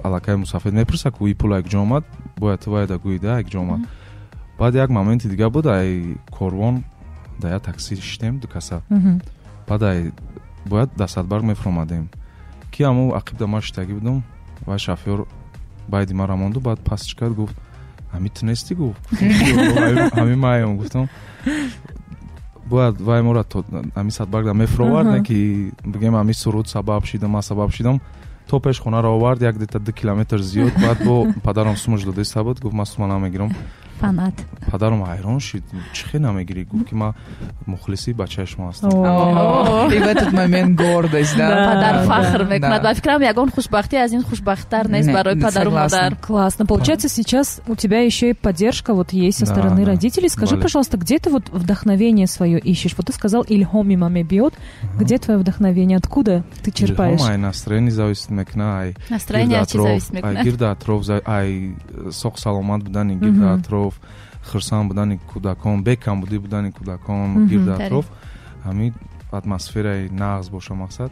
Speaker 6: аллакай мусафед мепурса ку и пула якҷо омад бояд вайда гӯида якҷо омад баъд як моменти дигар буд ай корвон да я такси шитем ду каса. Баъд ай бояд дастатбарг мефуромадем ки ҳаму ақиб да ма шитагӣ будум ва шофёр байди мара монду баъд пасч кард гуфт ҳами ту нестӣ гуфт. Ҳами маем гуфтам. Бояд вай моро то ҳами сатбарг да мефуровард
Speaker 3: Аҳа.
Speaker 6: не ки бигем ҳами суруд сабаб шидам ман сабаб шидам. То пеш хонаро овард як дета ду километр зиёд. Баъд бо падарам сумаш дода иста буд гуфт ман сума намегирам
Speaker 5: фанат
Speaker 6: падарам ҳайрон шид чӣ хе намегирӣ гуфт ки ман мухлиси бачаи шумо ҳастам.
Speaker 4: И в этот момент гордость, да?
Speaker 3: Да.
Speaker 5: падар
Speaker 3: да,
Speaker 5: фахр мекунад ва фикрам ягон хушбахтӣ аз ин хушбахттар нест
Speaker 4: Не,
Speaker 5: барои падару модар
Speaker 3: Классно. Получается, сейчас у тебя еще и поддержка вот есть со стороны родителей. Скажи, пожалуйста, где ты вот вдохновение свое ищешь? Вот ты сказал, Ильхоми маме бьет. Где твое вдохновение? Откуда ты черпаешь?
Speaker 6: ай настроение зависит мекунад ай
Speaker 5: настроение зависит
Speaker 6: ай
Speaker 5: мекунад
Speaker 6: гирди атроф ай соғ саломат будани гирди
Speaker 3: Мгм.
Speaker 6: Атроф хурсанд будани кӯдакон бекам будӣ будани кӯдакон атроф ҳамин атмосфераи нағз боша мақсад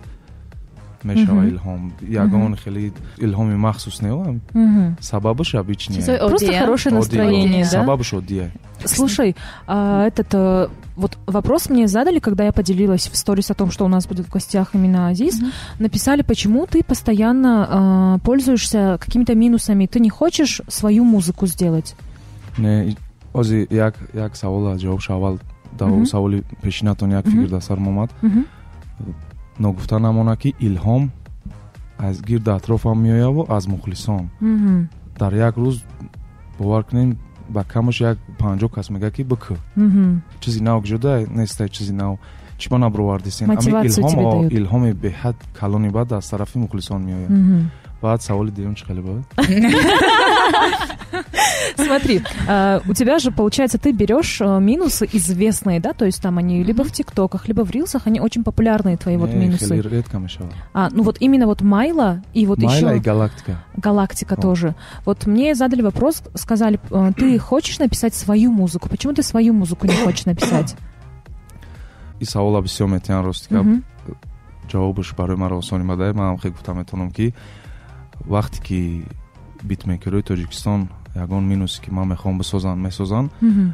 Speaker 6: мешава илҳом ягон хеле илҳоми махсус не
Speaker 3: Мгм.
Speaker 6: сабабаш
Speaker 5: Чизои
Speaker 3: Просто
Speaker 5: оддия.
Speaker 3: хорошее настроение, да?
Speaker 6: сабабаш оддия
Speaker 3: Слушай, а этот э, вот вопрос мне задали, когда я поделилась в сторис о том, что у нас будет в гостях именно Азиз. Написали, почему ты постоянно э, пользуешься какими-то минусами, ты не хочешь свою музыку сделать?
Speaker 6: Не ози як як савола ҷавобш аввал дар саволи пешинатон як фикр дар сарм омад ногуфта намонад ки илҳом аз гирди атрофам меояву аз мухлисон. Дар як рӯз бовар кунем ба камаш як панҷо кас мегӯяд ки бикӯ. Чизи нав гижода нестай чизи нав. Чӣ ба наброварди сен
Speaker 3: Мотивацию тебе дают.
Speaker 6: илҳоми беҳад калони баъд аз тарафи мухлисон меояд. Баъд саволи дуюм чӣ хеле бод
Speaker 3: Смотри, а, у тебя же, получается, ты берешь э, минусы известные, да, то есть там они либо в ТикТоках, либо в Рилсах, они очень популярные, твои вот минусы. А, ну вот именно вот Майла и вот
Speaker 6: майла и
Speaker 3: еще
Speaker 6: галактика
Speaker 3: Галактика тоже. Вот мне задали вопрос, сказали, э, ты хочешь написать свою музыку? Почему ты свою музыку не хочешь написать?
Speaker 6: савола бисёр метиҳан рости ка
Speaker 3: Мгм.
Speaker 6: ҷавобаш барои маро осонӣ гуфта метавонам ки вақте ки битмекерҳои тоҷикистон ягон минусе ки ман мехоҳам бисозанд месозанд
Speaker 3: Мгм.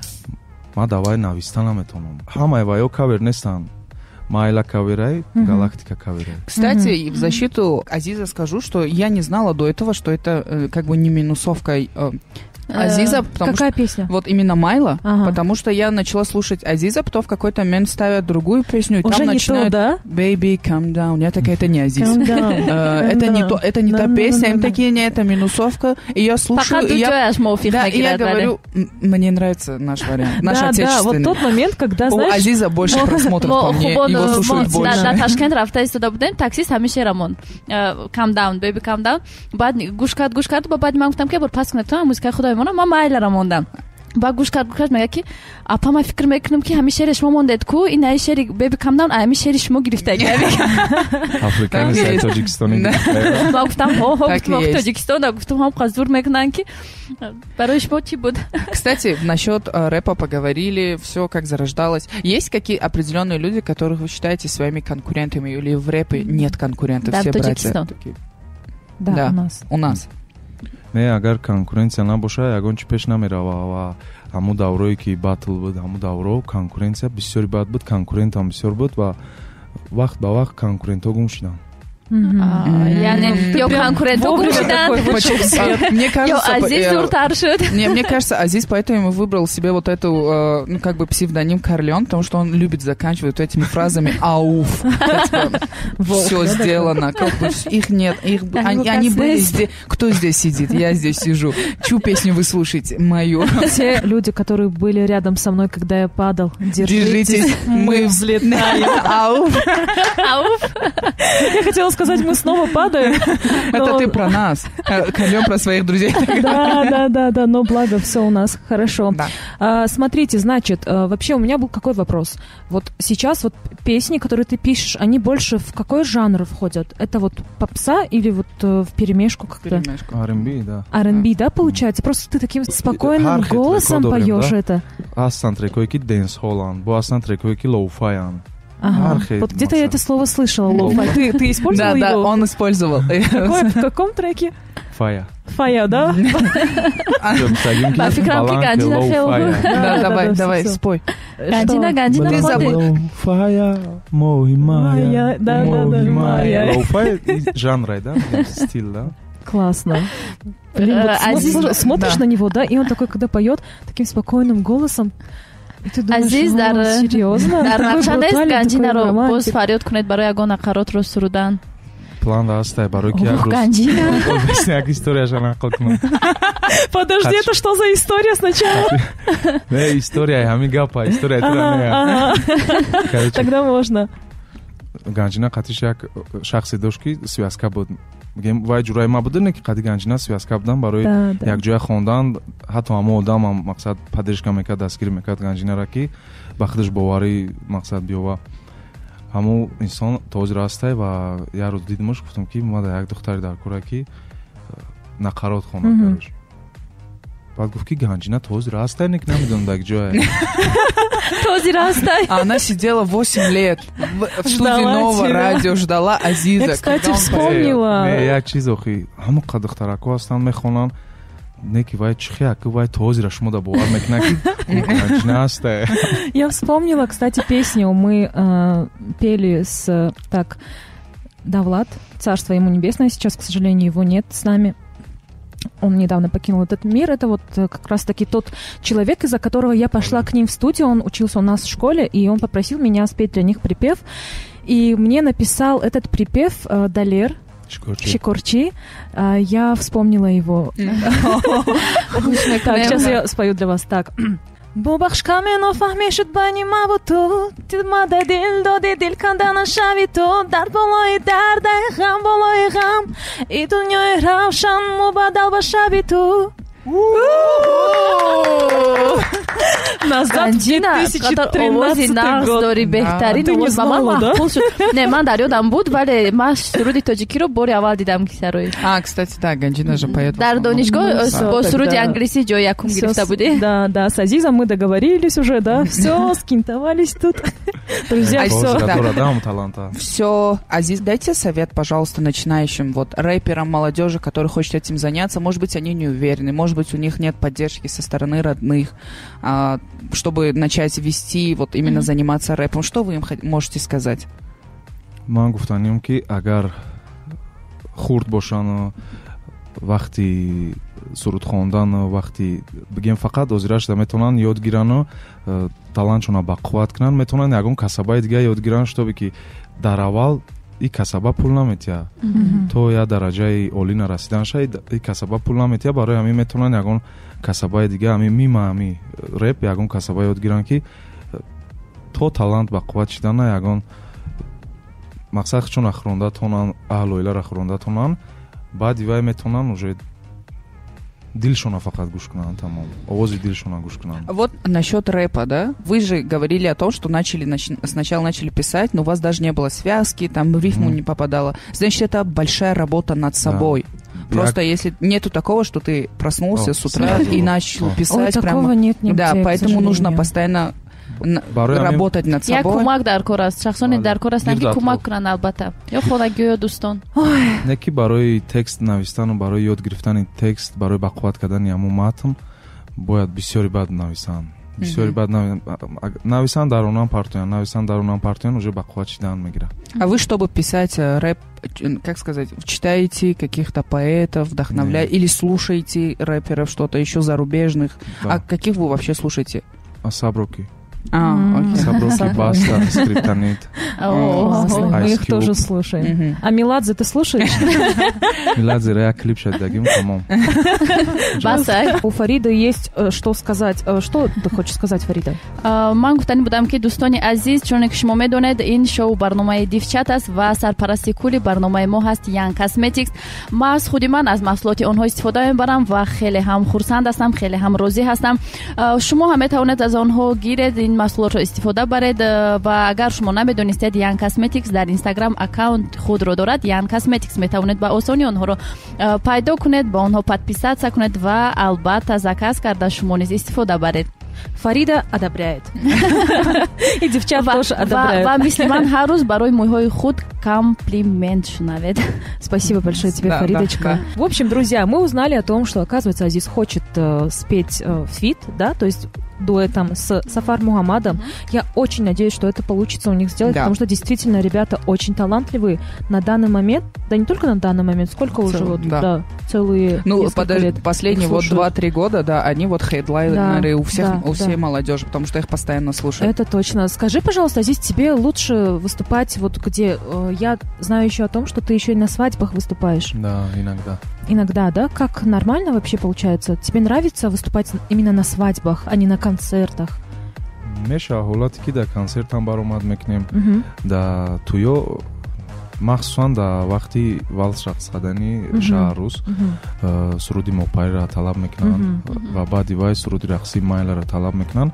Speaker 6: ман давай нависта наметавонам ҳамаи ваё кавер нестанд майла каверай галактика каверай
Speaker 4: Кстати, в защиту Азиза скажу, что я не знала до этого, что это э, как бы не минусовка э, Азиза, потому
Speaker 3: Какая песня?
Speaker 4: что вот именно Майла,
Speaker 3: Ага.
Speaker 4: потому что я начала слушать Азиза, потом в какой-то момент ставят другую песню, и
Speaker 3: Уже
Speaker 4: там
Speaker 3: не
Speaker 4: начинают
Speaker 3: то, да?
Speaker 4: Baby, calm down. Я такая, это не Азиз.
Speaker 3: Calm down.
Speaker 4: Э, Это не то, это не та песня, им такие, не, это минусовка. И я слушаю, и я, да, и говорю, «М, мне нравится наш вариант, наш
Speaker 3: да, да, вот
Speaker 4: отечественный.
Speaker 3: тот момент, когда,
Speaker 4: У
Speaker 3: знаешь,
Speaker 4: Азиза больше
Speaker 5: мо-
Speaker 4: просмотров
Speaker 5: мо
Speaker 4: по мне, его
Speaker 5: э,
Speaker 4: слушают больше.
Speaker 5: дар ташкент рафта истода будем таксист ҳамеша рамон кам даун беби кам даун баъд гӯш кард гӯш кард ба баъд ман гуфтам ки бор пас кунед то музикаи моно ман майлара мондам ба гӯш кард гӯш кард мега ки апа ман фикр мекунам ки ҳамин шери шумо мондед ку ин аи шери беби кам даун ҳамин шери шумо гирифтаги
Speaker 6: африкани
Speaker 4: Так
Speaker 6: сай
Speaker 4: есть.
Speaker 6: тоҷикистони
Speaker 4: Да.
Speaker 5: ман гуфтам ҳо
Speaker 4: Так
Speaker 5: гуфтам ҳам зур мекунанд ки барои шумо чӣ буд
Speaker 4: Кстати, насчет э, рэпа поговорили, все как зарождалось. Есть какие определенные люди, которых вы считаете своими конкурентами, или в рэпе нет конкурентов,
Speaker 5: Да,
Speaker 4: все братья?
Speaker 3: Да. у нас.
Speaker 4: У нас.
Speaker 6: Не агар конкуренсия набоша ягон чи пеш намерава ва ҳамун даврое ки батл буд ҳамун давро конкуренсия бисёри бад буд конкурентам бисёр буд ва вақт ба вақт конкурентҳо гум шуданд
Speaker 5: А,
Speaker 3: вышел в свет.
Speaker 4: А, Мне кажется, по-
Speaker 5: азиз
Speaker 4: э, Не, мне кажется, Азиз поэтому выбрал себе вот эту, э, ну, как бы псевдоним Корлеон, потому что он любит заканчивать этими фразами «ауф».
Speaker 3: Волк,
Speaker 4: Все сделано, их нет, их, они, были здесь. Кто здесь сидит? Я здесь сижу. Чью песню вы слушаете? Мою.
Speaker 3: Все люди, которые были рядом со мной, когда я падал, Держитесь,
Speaker 4: мы
Speaker 3: взлетаем.
Speaker 4: Ауф.
Speaker 5: ауф
Speaker 3: Я хотела сказать, мы снова падаем.
Speaker 4: Это ты про нас. Э, Корлеон про своих друзей.
Speaker 3: Да, да, да, да, но благо все у нас хорошо. А, смотрите, значит, а, вообще у меня был какой вопрос? Вот сейчас вот песни, которые ты пишешь, они больше в какой жанр входят? Это вот попса или вот э, в перемешку как-то?
Speaker 4: Перемешку.
Speaker 6: R&B, да.
Speaker 3: R&B, да, получается? Просто ты таким спокойным голосом поешь это.
Speaker 6: ҳастанд трекҳое ки денсҳоланд бо ҳастанд трекҳое ки лоуфаянд
Speaker 3: Ага.
Speaker 6: Хархет,
Speaker 3: Вот где-то я это слово слышала, лоу-фай. Ты, ты использовал
Speaker 4: Да, да,
Speaker 3: его?
Speaker 4: он использовал.
Speaker 3: Какой- в каком треке?
Speaker 6: фая
Speaker 3: Фая, да?
Speaker 6: сагим ки
Speaker 5: Ба фикрам ки
Speaker 6: баланд
Speaker 5: ганҷина хел
Speaker 6: лоуфая
Speaker 3: Да,
Speaker 4: Да,
Speaker 3: да,
Speaker 4: давай,
Speaker 3: да,
Speaker 4: давай, спой.
Speaker 5: ганҷина
Speaker 3: Что?
Speaker 5: ганҷина
Speaker 4: Ты забыл.
Speaker 6: лоуфая моҳи
Speaker 3: Майя, да, да, да,
Speaker 6: лоуфая жанрай да стил да
Speaker 3: Классно. Блин, вот
Speaker 5: Э,
Speaker 3: смотришь
Speaker 4: да.
Speaker 3: на него, да, и он такой, когда поет таким спокойным голосом,
Speaker 5: азиз
Speaker 3: «О,
Speaker 5: дар дар
Speaker 3: Такой
Speaker 5: нақша нест
Speaker 3: брутальный,
Speaker 5: ганҷинаро боз
Speaker 3: романтик».
Speaker 5: фарёд кунед барои ягон ақаротро сурудан
Speaker 6: план ҳастай барои ки як историяша нақл кунам
Speaker 3: Подожди, это что за история сначала?
Speaker 6: не историяи ҳамин гапа. Короче,
Speaker 3: Тогда можно.
Speaker 6: ганҷина қатиш як шахсе дошт ки связка буд мигем вай ҷурай ма будане ки қади ганҷина связка будан барои
Speaker 3: Да, да.
Speaker 6: якҷоя хондан ҳатто ҳама одамам мақсад паддержка мекард дастгирӣ мекард ганҷинара ки ба худаш боварӣ мақсад биёва ҳамун инсон тоҷир ҳастай ва як рӯз дидимаш гуфтам ки мада як духтаре дар кора ки нақарот хонад Баъд гуфт ки ганҷина тоҷир ҳастай ник намедонам дар ҷоя
Speaker 5: Този растай.
Speaker 4: А Она сидела 8 лет в, студии
Speaker 3: тебя.
Speaker 4: радио, ждала Азиза.
Speaker 3: Я, кстати, вспомнила. Помнила.
Speaker 6: Э, як чиз охи ҳамон қадр духтарако ҳастанд мехонанд неки вай аки вай тозира шумо да бовар мекунад ки ганҷина аст э.
Speaker 3: Я вспомнила, кстати, песню мы э, пели с... Так, Давлад, царство ему небесное, сейчас, к сожалению, его нет с нами. Он недавно покинул этот мир. Это вот э, как раз-таки тот человек, из-за которого я пошла к ним в студию. Он учился у нас в школе, и он попросил меня спеть для них припев. И мне написал этот припев э, Далер
Speaker 6: Шукурчи.
Speaker 3: Щекорчи. А, Я вспомнила его. Так, сейчас я спою для вас так. Бо бахшка мено фаҳмешуд байни маву ту. Тимада дил доди дил кандана шави ту. Дар болои дардай ғам болои ғам. И дунёи равшан мубаддал ба шаби ту назад
Speaker 5: ганҷина овози
Speaker 3: 2013
Speaker 5: нағз
Speaker 3: год.
Speaker 5: дори беҳтарин
Speaker 3: Ты не
Speaker 5: овоз ба ман
Speaker 3: знала, да?
Speaker 5: маҳфуз шуд не ман дар ёдам буд вале ман суруди тоҷикиро бори аввал дидам ки сарои
Speaker 4: А, кстати, да, Ганджина же поет.
Speaker 5: дар донишгоҳ
Speaker 3: Ну, да,
Speaker 5: бо
Speaker 3: тогда
Speaker 5: суруди англисӣ ҷои якум
Speaker 3: Всё
Speaker 5: гирифта
Speaker 3: с-
Speaker 5: будӣ
Speaker 3: Да, да, с Азизом мы договорились уже, да, все, скинтовались тут. Друзья, все.
Speaker 4: Все, Азиз, дайте совет, пожалуйста, начинающим вот рэперам, молодежи, которые хотят этим заняться. Может быть, они не уверены, может быть, у них нет поддержки со стороны родных, а, чтобы начать вести, вот именно
Speaker 5: Мгм.
Speaker 4: заниматься рэпом. Что вы им хот- можете сказать?
Speaker 6: ман гуфтанием ки агар хурд бошану вақти суруд хондану вақти бигем фақат озира шуда метавонанд ёд гирану э, талантшона ба қувват кунанд метавонанд ягон касабаи дига ёд гиранд шутобе ки дар аввал и касаба пул наметиҳад то я дараҷаи олӣ нарасидан шаид и касаба пул наметиҳад барои ҳамин метавонанд ягон касабаи дига ҳамин мима ҳами реп ягон касаба ёд гиранд ки э, то талант ба қувват шидана ягон мақсад чун хӯрондатонанд аҳлу оилара хӯрондатонанд баъди вай метавонанд уже дилшона фақат гӯш кунанд тамом овози дилшона гӯш кунанд
Speaker 4: Вот насчет рэпа, да? Вы же говорили о том, что начали нач- сначала начали писать, но у вас даже не было связки, там в рифму
Speaker 6: Мгм.
Speaker 4: не попадало. Значит, это большая работа над собой. Просто если нету такого, что ты проснулся
Speaker 6: О,
Speaker 4: с утра
Speaker 6: слава
Speaker 4: и начал
Speaker 6: О.
Speaker 3: Ой,
Speaker 4: писать
Speaker 3: такого
Speaker 4: прямо.
Speaker 3: нет нигде,
Speaker 4: Да, поэтому нужно постоянно работать над собой.
Speaker 5: кӯмак дар кор аст шахсоне
Speaker 6: Бале.
Speaker 5: дар кор ҳастанд ки кӯмак кунанд албатта ё хонагиё ё дӯстон
Speaker 6: барои текст навистану барои ёд гирифтани текст барои ба қувват кардани ҳамун матн бояд бисёри бад нависанд бисёри бад нави- нависанд дар онан партоян нависанд дар онан партоян уже ба қувват шидан мегирад
Speaker 4: А вы, чтобы писать э, рэп, как сказать, читаете каких-то поэтов, вдохновляете, или слушаете рэперов, что-то еще зарубежных? А каких вы вообще слушаете?
Speaker 6: А Ah,
Speaker 3: mm.
Speaker 6: ok. S-a
Speaker 5: blocat
Speaker 3: asta,
Speaker 6: scriptanit.
Speaker 3: Мы их тоже слушаем. А Меладзе ты слушаешь?
Speaker 6: миладзе як клип тамом
Speaker 5: бас ай
Speaker 3: У Фарида есть э, что сказать. Э, Что ты хочешь сказать, Фарида?
Speaker 5: А, ман гуфтанӣ будам ки дӯстони азиз чуне ки шумо медонед ин шоу барномаи дивчат аст ва сарпарасти кули барномаи мо ҳаст Yan Cosmetics маз худи ман аз маҳсулоти онҳо истифода мебарам ва хеле ҳам хурсанд ҳастам хеле ҳам розӣ ҳастам А, шумо ҳам метавонед аз онҳо гиред ин маҳсулотро истифода баред а, ва агар шумо намедонистед Yan Cosmetics дар инстаграм аккаунт худро дорад. Yan Cosmetics метавонед ба осонӣ онҳоро а, пайдо кунед ба онҳо подписатсия кунед ва албатта заказ карда шумо низ истифода баред
Speaker 3: Фарида одобряет. И девчат тоже
Speaker 5: ва
Speaker 3: одобряют.
Speaker 5: мисли ман ҳар рӯз барои мӯйҳои худ комплимент шунавед
Speaker 3: Спасибо большое тебе, Фаридочка. В общем, друзья, мы узнали о том, что, оказывается, Азиз хочет э, спеть э, feat, да, то есть дуэтом с Сафар Мухаммадом. Я очень надеюсь, что это получится у них сделать,
Speaker 4: Да.
Speaker 3: потому что действительно ребята очень талантливые на данный момент, да не только на данный момент, сколько уже
Speaker 4: Цел-
Speaker 3: вот,
Speaker 4: да.
Speaker 3: да, целые
Speaker 4: Ну,
Speaker 3: несколько
Speaker 4: подож-
Speaker 3: лет
Speaker 4: последние вот
Speaker 3: слушают.
Speaker 4: 2-3 года, да, они вот хедлайнеры
Speaker 3: Да,
Speaker 4: у всех,
Speaker 3: да,
Speaker 4: у всей
Speaker 3: да.
Speaker 4: молодежи, потому что их постоянно слушают.
Speaker 3: Это точно. Скажи, пожалуйста, Азиз, тебе лучше выступать вот где? э, Я знаю еще о том, что ты еще и на свадьбах выступаешь.
Speaker 6: да иногда
Speaker 3: Иногда, да? Как нормально вообще получается? Тебе нравится выступать именно на свадьбах, а не на концертах?
Speaker 6: мешава ҳолате ки дар консертам баромад мекунем
Speaker 3: Мгм.
Speaker 6: да туё махсусан дар вақти валс рақс кардани
Speaker 3: Мгм.
Speaker 6: э, суруди мопайра талаб мекунанд ва баъди вай суруди рақси майлара талаб мекунанд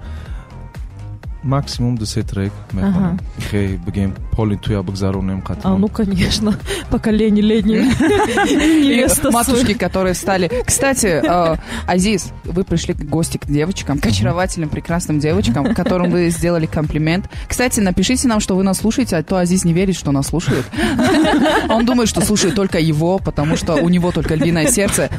Speaker 6: максимум ду се трек мехонем хе бигем поли туя бигзаронем
Speaker 3: А,
Speaker 6: қатан
Speaker 3: ну, конечно, поколение летнее. Невеста
Speaker 4: матушки, которые стали... Кстати, э, Азиз, вы пришли в гости к девочкам, к очаровательным, прекрасным девочкам, которым вы сделали комплимент. Кстати, напишите нам, что вы нас слушаете, а то Азиз не верит, что нас слушает. Он думает, что слушает только его, потому что у него только львиное сердце.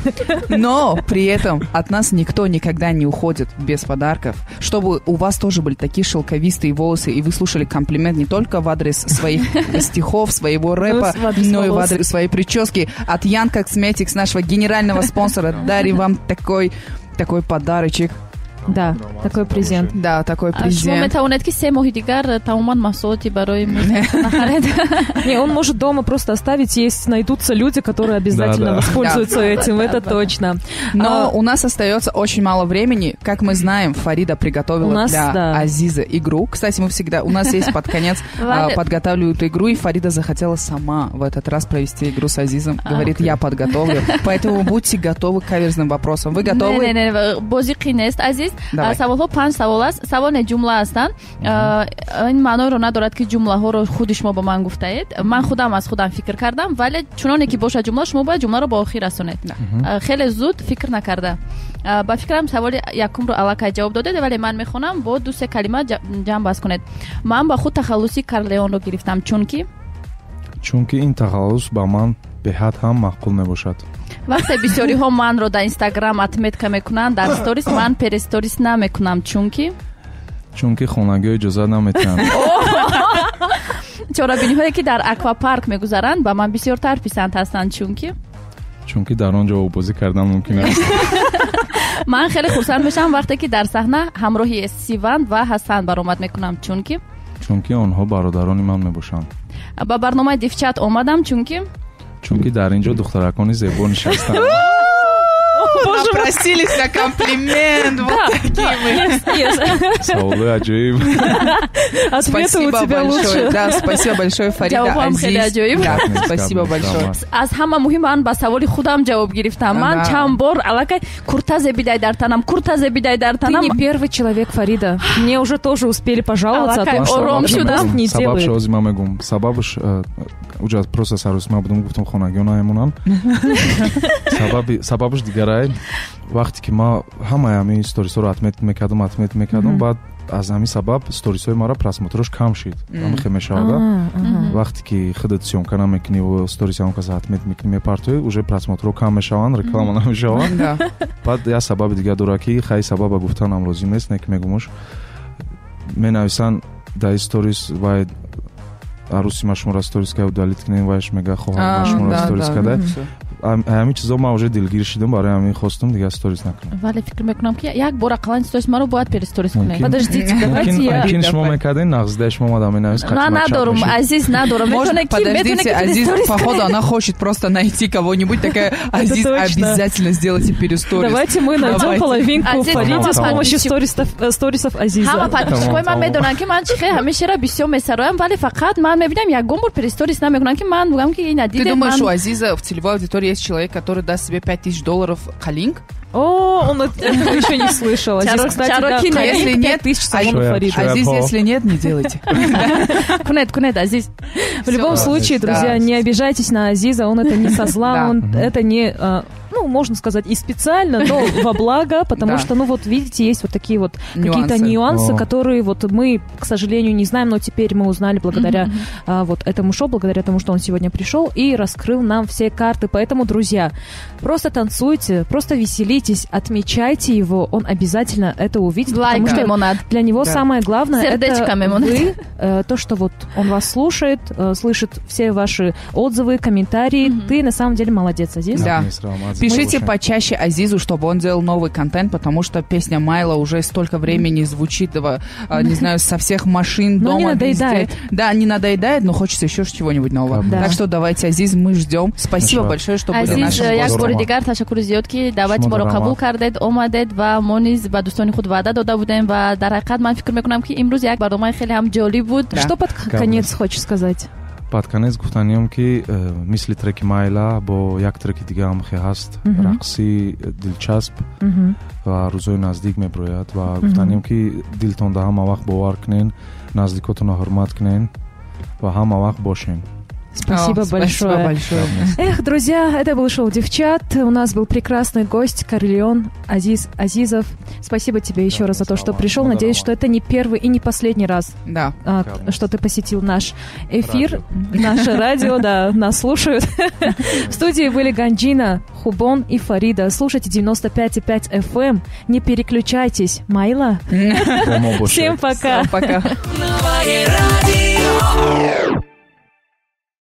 Speaker 4: Но при этом от нас никто никогда не уходит без подарков. Чтобы у вас тоже были такие шелковистые волосы, и вы слушали комплимент не только в адрес своих стихов, своего рэпа,
Speaker 3: адрес
Speaker 4: но и в адрес своей прически. От Ян Косметикс, нашего генерального спонсора, дарим вам такой такой подарочек.
Speaker 3: Да, такой презент.
Speaker 4: Да, такой презент.
Speaker 5: метавонед ки се моҳи дигар тамоман маҳсулоти барои нахаред
Speaker 3: Не, он может дома просто оставить, есть найдутся люди, которые обязательно воспользуются этим, это точно.
Speaker 4: Но
Speaker 3: А,
Speaker 4: у нас остается очень мало времени. Как мы знаем, Фарида приготовила для. Азиза игру. Кстати, мы всегда... У нас есть под конец а, подготавливают игру, и Фарида захотела сама в этот раз провести игру с Азизом.
Speaker 3: А,
Speaker 4: Говорит, я подготовлю. Поэтому будьте готовы к каверзным вопросам. Вы готовы?
Speaker 5: не не бозӣ қин нест азиз. Саволҳо панҷ савол аст. Савол не ҷумла ҳастанд. Ин маъноеро надорад ки ҷумлаҳоро худи шумо ба ман гуфтаед. Ман худам аз худам фикр кардам вале чуноне ки бошад ҷумла шумо бояд ҷумларо ба охир расонед. Хеле зуд фикр накарда. Ба фикрам саволи якумро аллакай ҷавоб додед вале ман мехонам бо ду се калима ҷа- ҷамъ бас кунед. Ман ба худ тахаллуси карлеонро гирифтам. Чунки?
Speaker 6: Чунки ин тахаллус ба ман беҳад ҳам маъқул мебошад
Speaker 5: вақте бисёриҳо манро дар инстаграм отметка мекунанд дар сторис ман пересторис намекунам. Чунки?
Speaker 6: Чунки хонагиҳо иҷозат наметиҳанд.
Speaker 5: Чорабиниҳое ки дар аквапарк мегузаранд ба ман бисёртар писанд ҳастанд. Чунки?
Speaker 6: Чунки дар он ҷо обозӣ кардан мумкин аст.
Speaker 5: Ман хеле хурсанд мешавам вақте ки дар саҳна ҳамроҳи сиванд ва ҳасан баромад мекунам. Чунки?
Speaker 6: Чунки онҳо бародарони ман мебошанд.
Speaker 5: Ба барномаи дивчат омадам. Чунки
Speaker 6: чунки дар ин ҷо духтаракони зебо нишастанд
Speaker 4: Напросились на комплимент. Вот такие мы.
Speaker 6: аҷоиб
Speaker 3: Ответы у тебя лучше.
Speaker 4: Да, спасибо большое, Фарида Азиз. спасибо большое.
Speaker 5: аз ҳама муҳим ман ба саволи худам ҷавоб гирифтам ман чанд бор аллакай куртазе бидай дар танам куртазе бидай дар
Speaker 3: Ты не первый человек, Фарида. Мне уже тоже успели пожаловаться о
Speaker 5: Аллакай,
Speaker 3: том, что
Speaker 5: ором шудам.
Speaker 3: просто не
Speaker 6: сабаб
Speaker 3: делает.
Speaker 6: шози ман мегум сабабаш э, уҷа просто саросӣ ман будам гуфтам хонагиҳо наемонанд сабаби сабабаш дигарай вақте ки ман ҳамаи ҳамин сторисҳоро атмет мекардам атмет мекардам баъд аз ҳамин сабаб сторисҳои маро просмотрош кам шид. Ҳамихе мешавада вақте ки худат сёмка намекунӣ ва сториси ҳамон каса атмет мекунӣ мепартоӣ уже просмотрҳо кам мешаванд реклама намешаванд. Баъд як сабаби дигар дорад ки хай сабаба гуфтанам лозим нест не ки мегумуш менависанд дар ин сторис вай арӯси ма шуморо сторис кард удалит кунем вайш мега хоҳам
Speaker 4: А,
Speaker 6: ма шуморо
Speaker 4: да,
Speaker 6: сторис
Speaker 4: да.
Speaker 6: Ҳамин чизо ман уже дилгир шидам барои ҳамин хостум дигар сторис накунам
Speaker 5: вале фикр мекунам ки як бор ақаллан сторис маро бояд пересторис
Speaker 6: Мумкин.
Speaker 5: кунед
Speaker 3: Подождите,
Speaker 6: мумкин
Speaker 3: давайте я...
Speaker 6: мумкин шумо
Speaker 4: Давай.
Speaker 6: мекардем нағзидаи шумо омада менавис
Speaker 5: на надорум азиз
Speaker 4: подождите,
Speaker 5: пересторис
Speaker 4: походу, она хочет просто найти кого-нибудь, такая, Азиз, обязательно сделайте пересторис.
Speaker 3: Давайте мы найдем половинку
Speaker 5: Азиз,
Speaker 3: Фариде с помощью сторисов, э, Азиза.
Speaker 5: ҳама подписчикои ман медонанд ки ман чихе ҳамешаро бисёр месароям вале фақат ман мебинам ягон бор пересторис намекунам ки ман бугам ки ина
Speaker 4: Ты
Speaker 5: диде
Speaker 4: думаешь, у Азиза в целевой аудитории есть человек, который даст себе 5000 долларов калинг?
Speaker 3: О, он это- этого еще не слышал. Кстати, да,
Speaker 4: нет. Если нет,
Speaker 3: тысяч
Speaker 4: а
Speaker 3: салонов Фарида.
Speaker 6: по-
Speaker 4: если нет, не делайте.
Speaker 5: кунед кунед азиз
Speaker 3: В любом случае, друзья, не обижайтесь на Азиза, он это не со зла, он это не, а, ну, можно сказать, и специально, но во благо, потому что, ну, вот видите, есть вот такие вот какие-то
Speaker 4: Нюансы.
Speaker 3: которые вот мы, к сожалению, не знаем, но теперь мы узнали благодаря а, вот этому шоу, благодаря тому, что он сегодня пришел и раскрыл нам все карты. Поэтому, друзья, просто танцуйте, просто веселитесь, отмечайте его, он обязательно это увидит, потому
Speaker 5: лайк
Speaker 3: что
Speaker 5: мемонад
Speaker 3: для него самое главное это вы, э, то, что вот он вас слушает, э, слышит все ваши отзывы, комментарии. Ты на самом деле молодец, Азиз.
Speaker 4: Да. Пишите почаще Азизу, чтобы он делал новый контент, потому что песня Майла уже столько времени звучит, в, а, не знаю, со всех машин,
Speaker 3: Но
Speaker 4: дома,
Speaker 3: не надоедает.
Speaker 4: везде. Да, не надоедает, но хочется еще чего-нибудь нового.
Speaker 6: Да.
Speaker 4: Так что давайте, Азиз, мы ждем. Спасибо
Speaker 6: Хорошо.
Speaker 4: большое, что были
Speaker 5: азиз
Speaker 4: нашим
Speaker 5: як бори
Speaker 6: ма.
Speaker 5: дигар ташаккури зиёд ки даъвати моро қабул кардед омадед ва мо низ ба дӯстони худ ваъда дода будем ва дар ҳақиқат ман фикр мекунам ки имрӯз як барномаи хеле ҳам ҷолиб буд.
Speaker 3: Что под конец хочешь сказать?
Speaker 6: Баъд конец гуфтаниём ки э, мисли треки майла бо як треки дига ҳам хе ҳаст. Рақси э, дилчасп. Ва рӯзҳои наздик меброяд. Ва гуфтаниём ки дилтон да ҳама вақт бовар кунен наздикотонро ҳурмат кунен ва ҳама вақт бошем
Speaker 3: Спасибо
Speaker 4: О,
Speaker 3: большое.
Speaker 4: Спасибо большое.
Speaker 3: Эх, друзья, это был шоу «Девчат». У нас был прекрасный гость Карлион Азиз Азизов. Спасибо тебе еще раз за то, что пришел. Надеюсь, что это не первый и не последний раз,
Speaker 4: Да.
Speaker 3: а, что ты посетил наш эфир, наше радио, да, нас слушают. В студии были Ганджина, Хубон и Фарида. Слушайте 95,5 FM. Не переключайтесь. Майла. Всем пока.
Speaker 4: Пока.
Speaker 1: Новое радио.